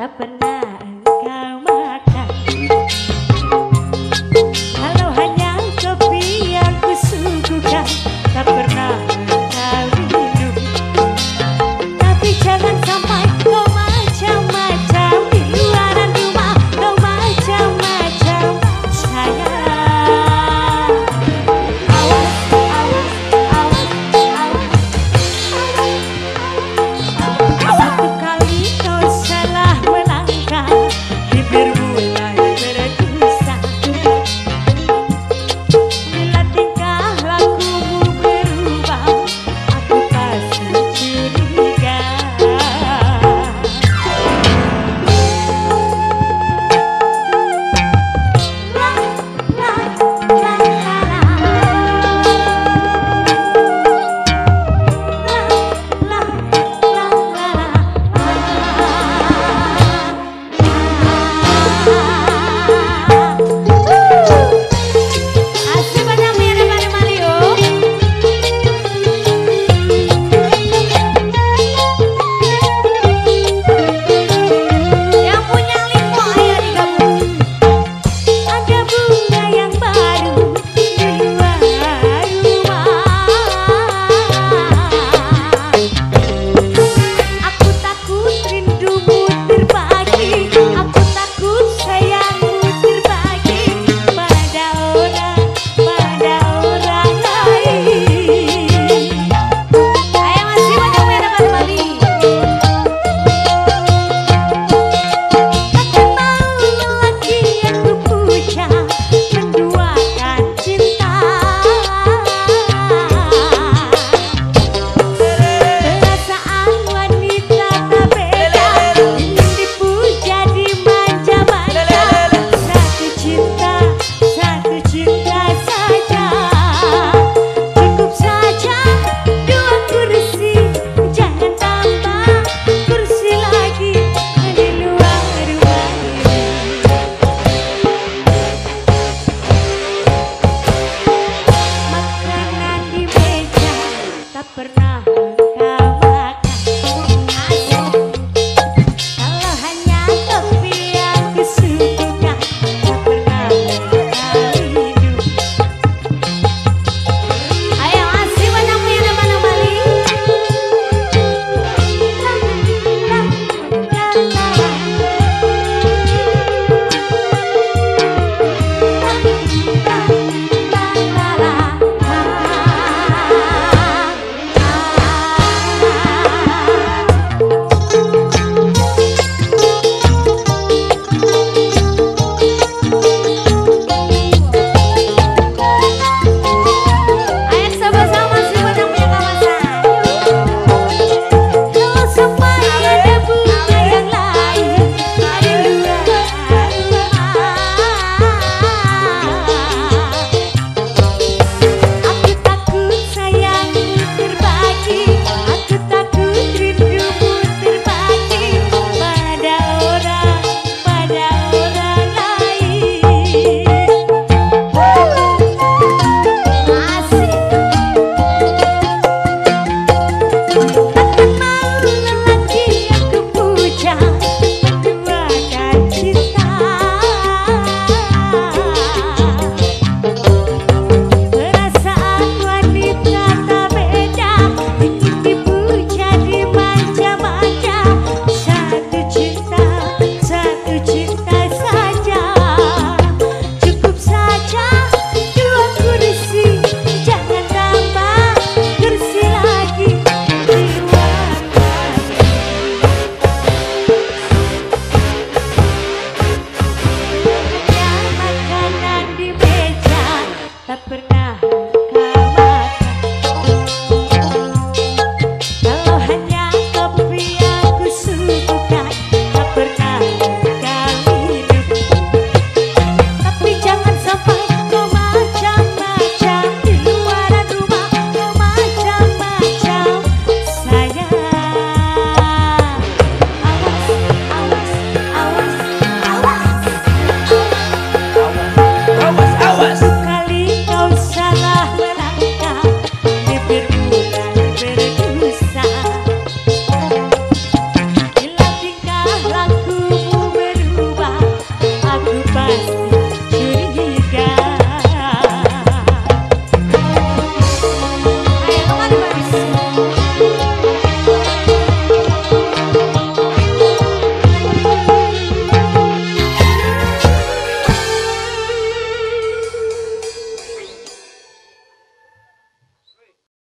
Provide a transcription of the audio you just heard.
happening. pernah